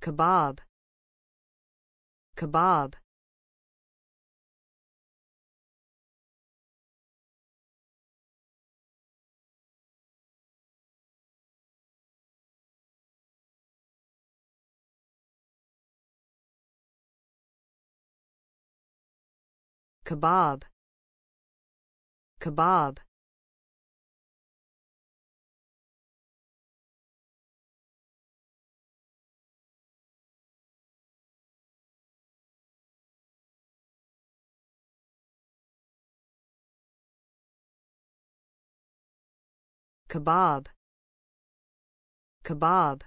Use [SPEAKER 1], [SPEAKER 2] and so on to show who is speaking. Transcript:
[SPEAKER 1] kebab. Kebab. Kebab. Kebab kebab. Kebab